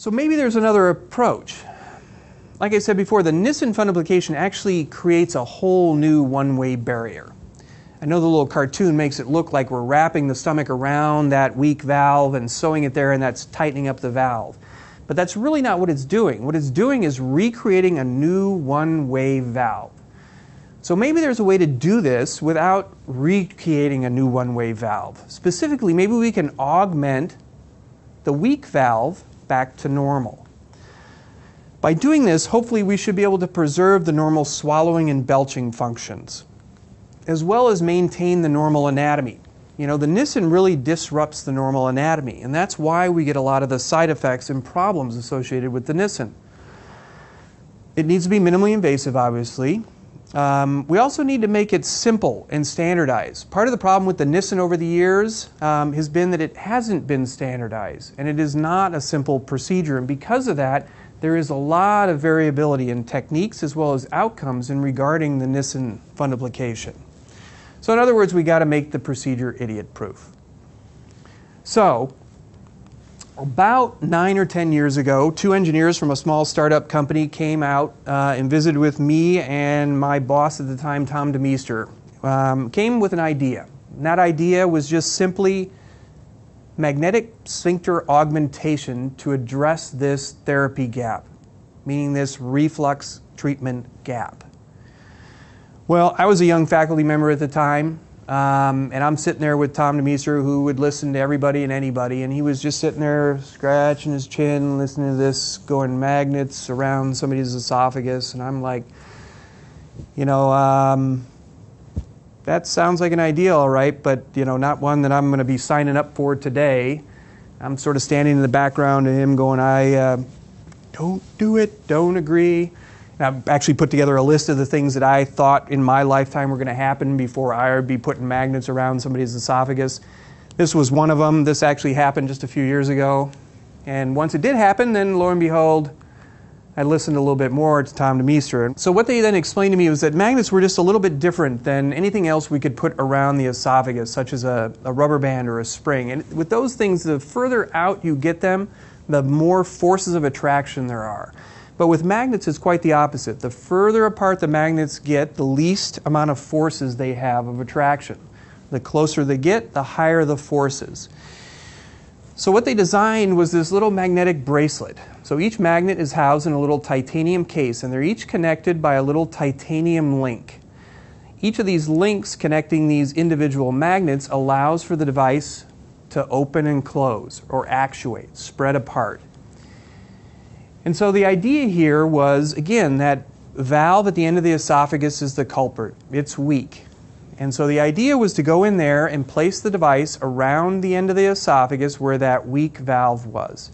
So maybe there's another approach. Like I said before, the Nissen fundoplication actually creates a whole new one-way barrier. I know the little cartoon makes it look like we're wrapping the stomach around that weak valve and sewing it there and that's tightening up the valve. But that's really not what it's doing. What it's doing is recreating a new one-way valve. So maybe there's a way to do this without recreating a new one-way valve. Specifically, maybe we can augment the weak valve back to normal. By doing this, hopefully we should be able to preserve the normal swallowing and belching functions, as well as maintain the normal anatomy. You know, the Nissen really disrupts the normal anatomy, and that's why we get a lot of the side effects and problems associated with the Nissen. It needs to be minimally invasive, obviously. Um, we also need to make it simple and standardized. Part of the problem with the Nissen over the years um, has been that it hasn't been standardized and it is not a simple procedure. And because of that, there is a lot of variability in techniques as well as outcomes in regarding the Nissen fundoplication. So in other words, we got to make the procedure idiot proof. So about nine or ten years ago, two engineers from a small startup company came out uh, and visited with me and my boss at the time, Tom DeMeester. Um, came with an idea. And that idea was just simply magnetic sphincter augmentation to address this therapy gap, meaning this reflux treatment gap. Well, I was a young faculty member at the time. Um, and I'm sitting there with Tom DeMeester, who would listen to everybody and anybody, and he was just sitting there scratching his chin, listening to this, going magnets around somebody's esophagus, and I'm like, you know, um, that sounds like an idea, all right, but you know, not one that I'm going to be signing up for today. I'm sort of standing in the background of him, going, I uh, don't do it, don't agree. I've actually put together a list of the things that I thought in my lifetime were going to happen before I would be putting magnets around somebody's esophagus. This was one of them. This actually happened just a few years ago. And once it did happen, then lo and behold, I listened a little bit more to Tom DeMeester. So what they then explained to me was that magnets were just a little bit different than anything else we could put around the esophagus, such as a, a rubber band or a spring. And with those things, the further out you get them, the more forces of attraction there are. But with magnets, it's quite the opposite. The further apart the magnets get, the least amount of forces they have of attraction. The closer they get, the higher the forces. So what they designed was this little magnetic bracelet. So each magnet is housed in a little titanium case, and they're each connected by a little titanium link. Each of these links connecting these individual magnets allows for the device to open and close, or actuate, spread apart. And so the idea here was, again, that valve at the end of the esophagus is the culprit. It's weak. And so the idea was to go in there and place the device around the end of the esophagus where that weak valve was.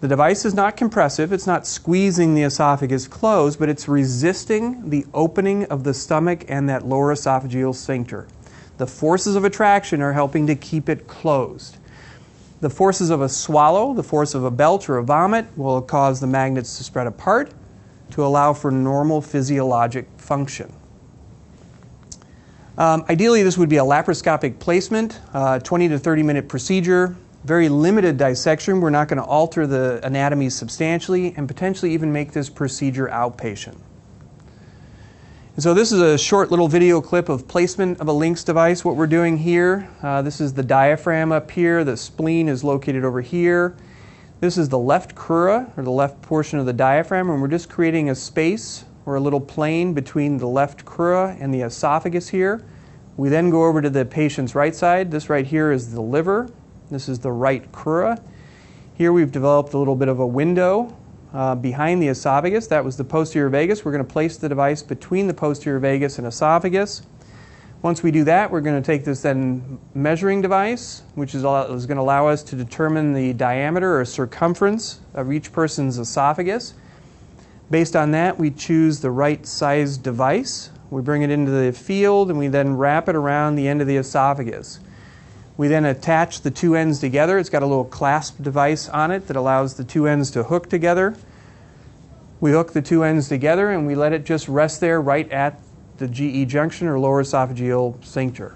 The device is not compressive, it's not squeezing the esophagus closed, but it's resisting the opening of the stomach and that lower esophageal sphincter. The forces of attraction are helping to keep it closed. The forces of a swallow, the force of a belch or a vomit, will cause the magnets to spread apart to allow for normal physiologic function. Um, ideally, this would be a laparoscopic placement, uh, 20 to 30 minute procedure, very limited dissection. We're not going to alter the anatomy substantially and potentially even make this procedure outpatient. And so this is a short little video clip of placement of a LINX device. What we're doing here, uh, this is the diaphragm up here. The spleen is located over here. This is the left crura, or the left portion of the diaphragm, and we're just creating a space or a little plane between the left crura and the esophagus here. We then go over to the patient's right side. This right here is the liver. This is the right crura. Here we've developed a little bit of a window uh, behind the esophagus. That was the posterior vagus. We're going to place the device between the posterior vagus and esophagus. Once we do that, we're going to take this then measuring device, which is, is going to allow us to determine the diameter or circumference of each person's esophagus. Based on that, we choose the right size device. We bring it into the field and we then wrap it around the end of the esophagus. We then attach the two ends together. It's got a little clasp device on it that allows the two ends to hook together. We hook the two ends together and we let it just rest there right at the GE junction or lower esophageal sphincter.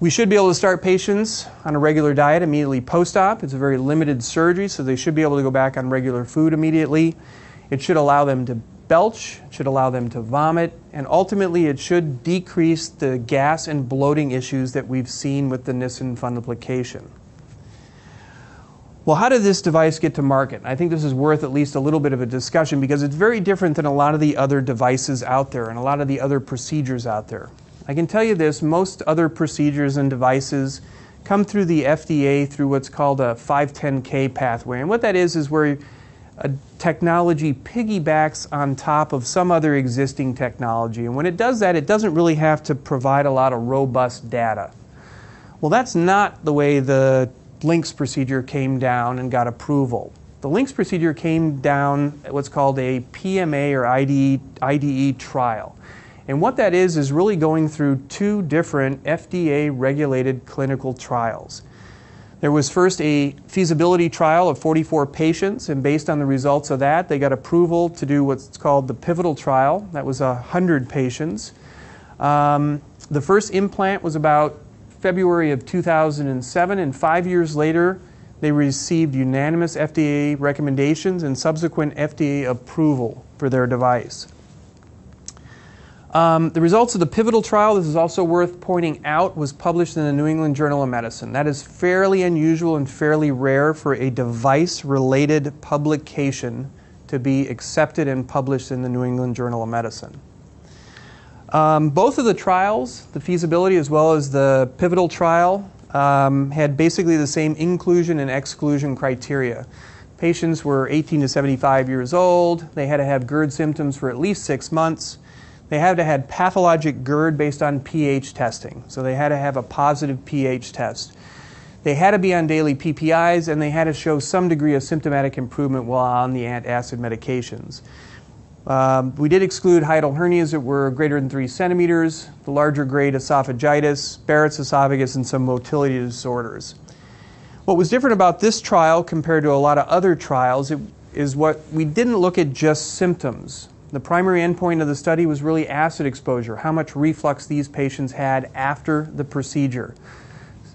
We should be able to start patients on a regular diet immediately post-op. It's a very limited surgery, so they should be able to go back on regular food immediately. It should allow them to belch, it should allow them to vomit, and ultimately it should decrease the gas and bloating issues that we've seen with the Nissen fundoplication. Well, how did this device get to market? I think this is worth at least a little bit of a discussion because it's very different than a lot of the other devices out there and a lot of the other procedures out there. I can tell you this most other procedures and devices come through the FDA through what's called a 510K pathway. And what that is is where a technology piggybacks on top of some other existing technology. And when it does that, it doesn't really have to provide a lot of robust data. Well, that's not the way the LINX procedure came down and got approval. The LINX procedure came down what's called a PMA or IDE, IDE trial. And what that is is really going through two different FDA regulated clinical trials. There was first a feasibility trial of 44 patients, and based on the results of that, they got approval to do what's called the pivotal trial. That was 100 patients. Um, the first implant was about February of 2007, and five years later, they received unanimous FDA recommendations and subsequent FDA approval for their device. Um, the results of the pivotal trial, this is also worth pointing out, was published in the New England Journal of Medicine. That is fairly unusual and fairly rare for a device related publication to be accepted and published in the New England Journal of Medicine. Um, both of the trials, the feasibility as well as the pivotal trial, um, had basically the same inclusion and exclusion criteria. Patients were 18 to 75 years old, they had to have GERD symptoms for at least six months they had to have pathologic GERD based on pH testing. So they had to have a positive pH test. They had to be on daily PPIs and they had to show some degree of symptomatic improvement while on the antacid medications. Um, we did exclude hiatal hernias that were greater than three centimeters, the larger grade esophagitis, Barrett's esophagus, and some motility disorders. What was different about this trial compared to a lot of other trials is what we didn't look at just symptoms. The primary endpoint of the study was really acid exposure, how much reflux these patients had after the procedure.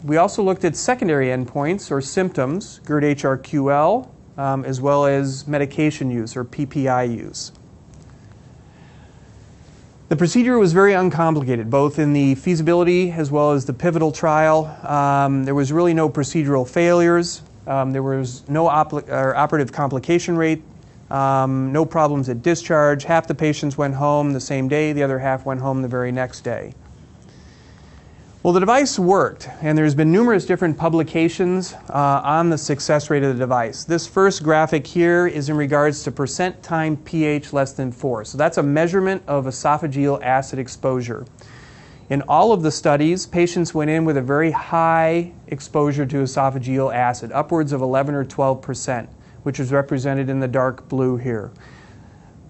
We also looked at secondary endpoints or symptoms, GERD HRQL, um, as well as medication use or PPI use. The procedure was very uncomplicated, both in the feasibility as well as the pivotal trial. Um, there was really no procedural failures. Um, there was no op- operative complication rate. Um, no problems at discharge. Half the patients went home the same day, the other half went home the very next day. Well, the device worked, and there's been numerous different publications uh, on the success rate of the device. This first graphic here is in regards to percent time pH less than 4. So that's a measurement of esophageal acid exposure. In all of the studies, patients went in with a very high exposure to esophageal acid, upwards of 11 or 12 percent which is represented in the dark blue here.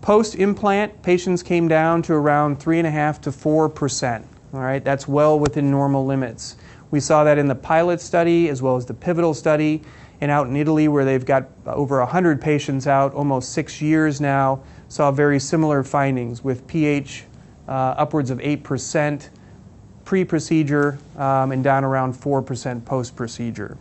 Post implant, patients came down to around 3.5 to 4%. All right, that's well within normal limits. We saw that in the pilot study as well as the pivotal study, and out in Italy, where they've got over 100 patients out, almost six years now, saw very similar findings with pH uh, upwards of 8% pre procedure um, and down around 4% post procedure.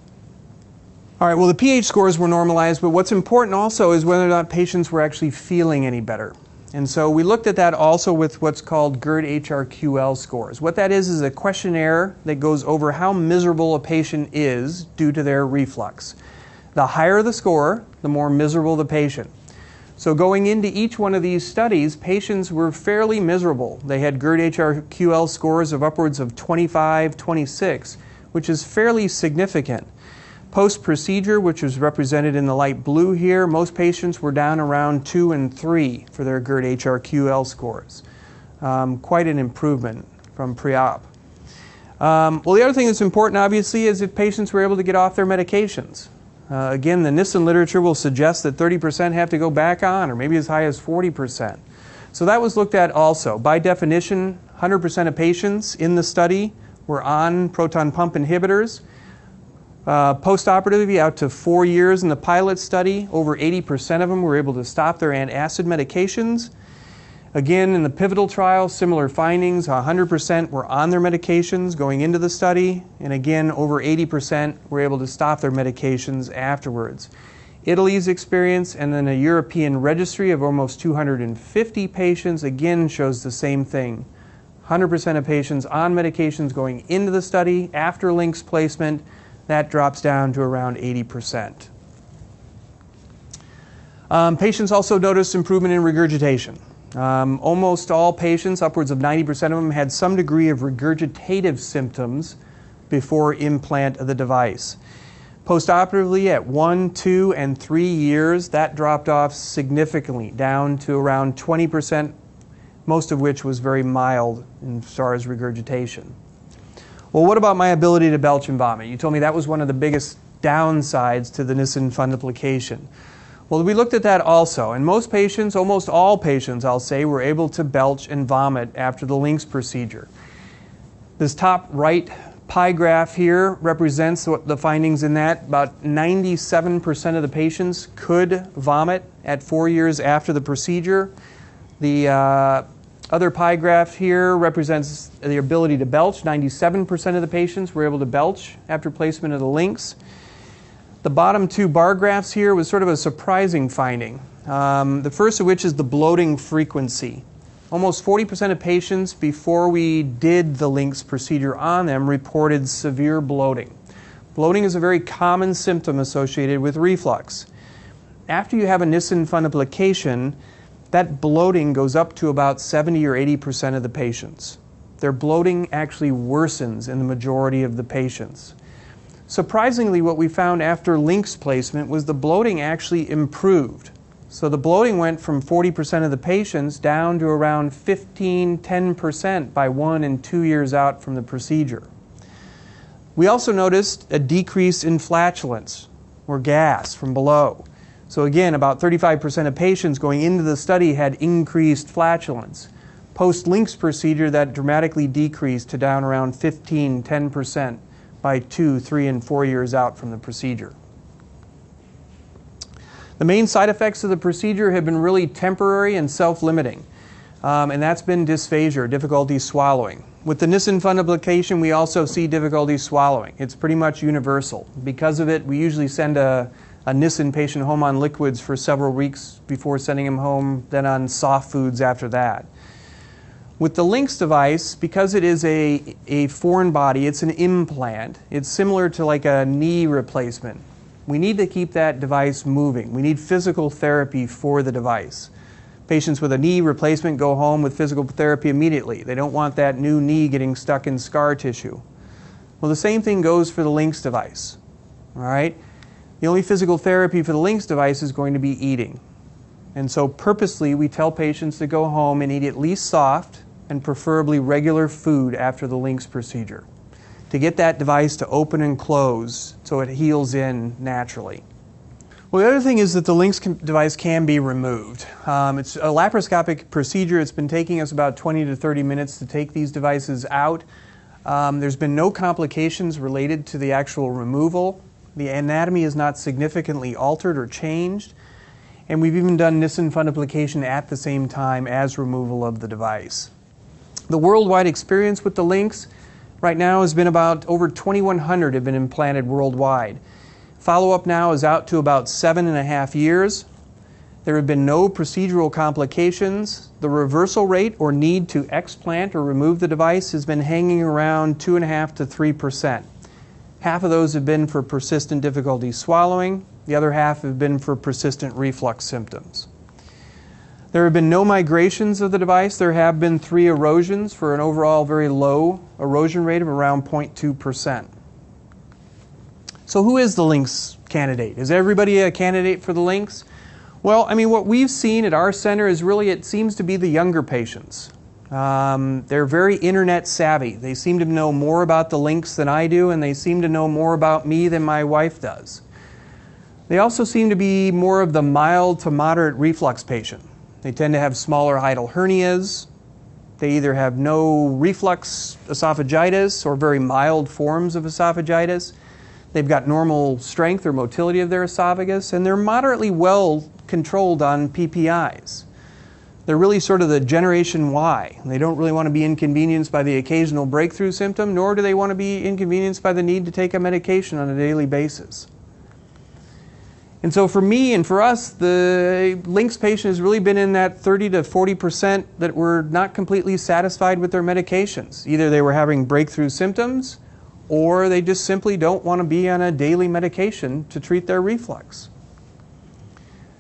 All right, well, the pH scores were normalized, but what's important also is whether or not patients were actually feeling any better. And so we looked at that also with what's called GERD HRQL scores. What that is is a questionnaire that goes over how miserable a patient is due to their reflux. The higher the score, the more miserable the patient. So going into each one of these studies, patients were fairly miserable. They had GERD HRQL scores of upwards of 25, 26, which is fairly significant. Post procedure, which is represented in the light blue here, most patients were down around 2 and 3 for their GERD HRQL scores. Um, quite an improvement from pre op. Um, well, the other thing that's important, obviously, is if patients were able to get off their medications. Uh, again, the Nissen literature will suggest that 30% have to go back on, or maybe as high as 40%. So that was looked at also. By definition, 100% of patients in the study were on proton pump inhibitors. Uh, Post-operatively, out to four years in the pilot study, over 80% of them were able to stop their antacid medications. Again, in the pivotal trial, similar findings 100% were on their medications going into the study, and again, over 80% were able to stop their medications afterwards. Italy's experience and then a European registry of almost 250 patients again shows the same thing. 100% of patients on medications going into the study after LINX placement, that drops down to around 80%. Um, patients also noticed improvement in regurgitation. Um, almost all patients, upwards of 90% of them, had some degree of regurgitative symptoms before implant of the device. Postoperatively, at one, two, and three years, that dropped off significantly, down to around 20%, most of which was very mild as far as regurgitation. Well, what about my ability to belch and vomit? You told me that was one of the biggest downsides to the Nissen fundoplication. Well, we looked at that also, and most patients, almost all patients, I'll say, were able to belch and vomit after the LINX procedure. This top right pie graph here represents what the findings in that. About 97% of the patients could vomit at four years after the procedure. The uh, other pie graph here represents the ability to belch. 97% of the patients were able to belch after placement of the LINX. The bottom two bar graphs here was sort of a surprising finding. Um, the first of which is the bloating frequency. Almost 40% of patients before we did the LINX procedure on them reported severe bloating. Bloating is a very common symptom associated with reflux. After you have a Nissen fundoplication, that bloating goes up to about 70 or 80% of the patients. Their bloating actually worsens in the majority of the patients. Surprisingly, what we found after LINX placement was the bloating actually improved. So the bloating went from 40% of the patients down to around 15, 10% by one and two years out from the procedure. We also noticed a decrease in flatulence or gas from below. So again, about 35% of patients going into the study had increased flatulence. Post LINX procedure, that dramatically decreased to down around 15, 10% by two, three, and four years out from the procedure. The main side effects of the procedure have been really temporary and self limiting, um, and that's been dysphagia, difficulty swallowing. With the Nissen fundoplication, we also see difficulty swallowing. It's pretty much universal. Because of it, we usually send a, a Nissen patient home on liquids for several weeks before sending him home, then on soft foods after that. With the LINX device, because it is a, a foreign body, it's an implant. It's similar to like a knee replacement. We need to keep that device moving. We need physical therapy for the device. Patients with a knee replacement go home with physical therapy immediately. They don't want that new knee getting stuck in scar tissue. Well, the same thing goes for the LINX device. All right? The only physical therapy for the LINX device is going to be eating. And so, purposely, we tell patients to go home and eat at least soft, and preferably regular food after the LINX procedure to get that device to open and close so it heals in naturally. Well, the other thing is that the LINX device can be removed. Um, it's a laparoscopic procedure. It's been taking us about 20 to 30 minutes to take these devices out. Um, there's been no complications related to the actual removal. The anatomy is not significantly altered or changed. And we've even done Nissen fundoplication at the same time as removal of the device. The worldwide experience with the LINX right now has been about over 2,100 have been implanted worldwide. Follow up now is out to about seven and a half years. There have been no procedural complications. The reversal rate or need to explant or remove the device has been hanging around 2.5 to 3 percent. Half of those have been for persistent difficulty swallowing, the other half have been for persistent reflux symptoms. There have been no migrations of the device. There have been three erosions for an overall very low erosion rate of around 0.2%. So, who is the LINX candidate? Is everybody a candidate for the LINX? Well, I mean, what we've seen at our center is really it seems to be the younger patients. Um, they're very internet savvy. They seem to know more about the LINX than I do, and they seem to know more about me than my wife does. They also seem to be more of the mild to moderate reflux patient. They tend to have smaller hiatal hernias. They either have no reflux esophagitis or very mild forms of esophagitis. They've got normal strength or motility of their esophagus, and they're moderately well controlled on PPIs. They're really sort of the generation Y. They don't really want to be inconvenienced by the occasional breakthrough symptom, nor do they want to be inconvenienced by the need to take a medication on a daily basis. And so for me and for us, the LINX patient has really been in that 30 to 40 percent that were not completely satisfied with their medications. Either they were having breakthrough symptoms or they just simply don't want to be on a daily medication to treat their reflux.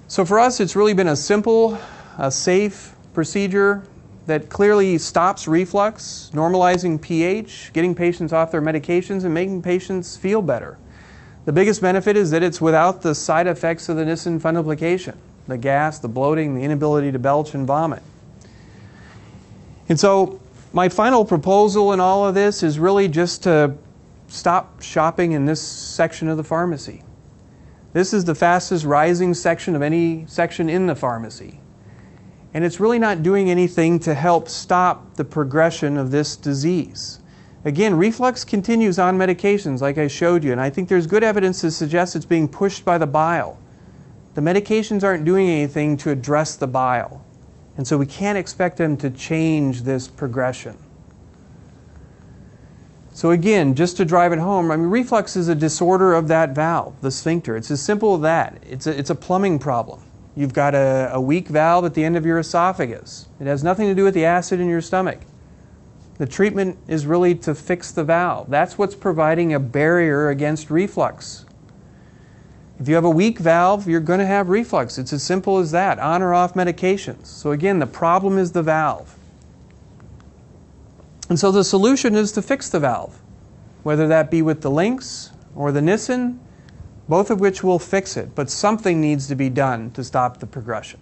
So for us, it's really been a simple, a safe procedure that clearly stops reflux, normalizing pH, getting patients off their medications, and making patients feel better. The biggest benefit is that it's without the side effects of the Nissen fundoplication the gas, the bloating, the inability to belch and vomit. And so, my final proposal in all of this is really just to stop shopping in this section of the pharmacy. This is the fastest rising section of any section in the pharmacy. And it's really not doing anything to help stop the progression of this disease. Again, reflux continues on medications, like I showed you, and I think there's good evidence to suggest it's being pushed by the bile. The medications aren't doing anything to address the bile, and so we can't expect them to change this progression. So, again, just to drive it home, I mean, reflux is a disorder of that valve, the sphincter. It's as simple as that. It's a, it's a plumbing problem. You've got a, a weak valve at the end of your esophagus, it has nothing to do with the acid in your stomach. The treatment is really to fix the valve. That's what's providing a barrier against reflux. If you have a weak valve, you're going to have reflux. It's as simple as that, on or off medications. So, again, the problem is the valve. And so the solution is to fix the valve, whether that be with the LINX or the Nissen, both of which will fix it, but something needs to be done to stop the progression.